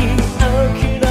に起きろ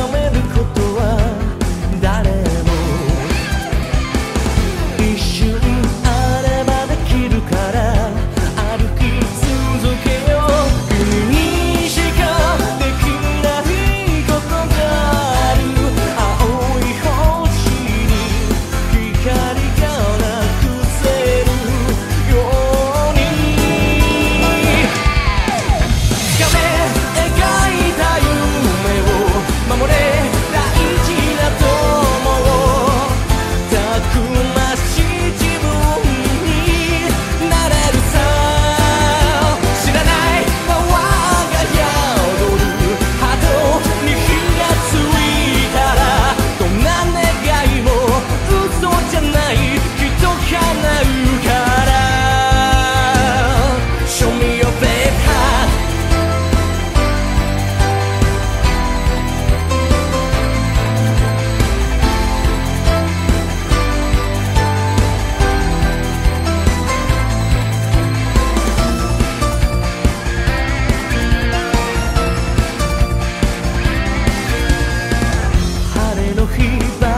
keep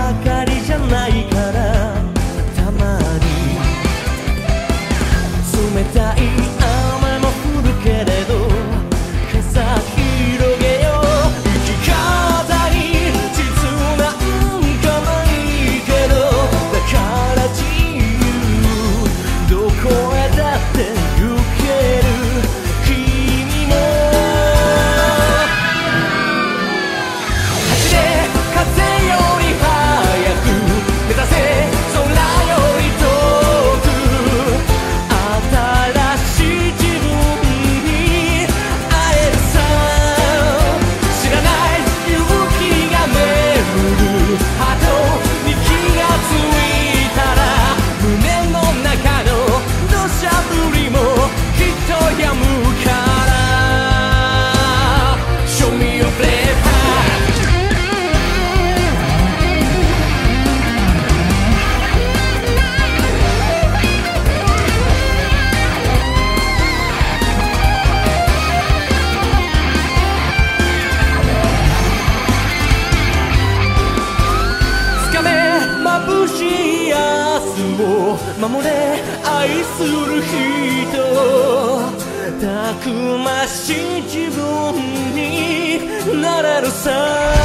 I don't 守れ愛する人。たくましい自分になれるさ。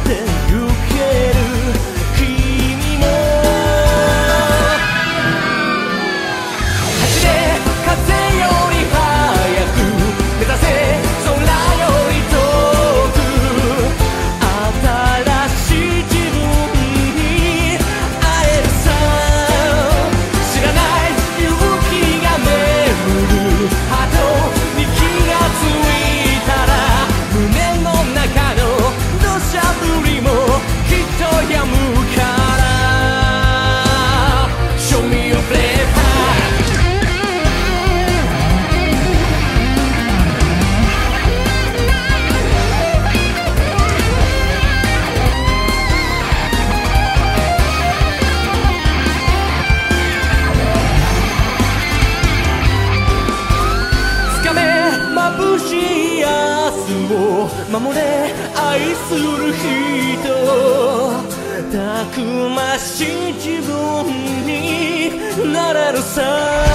ってシアを守れ愛する人たくましい自分になれるさ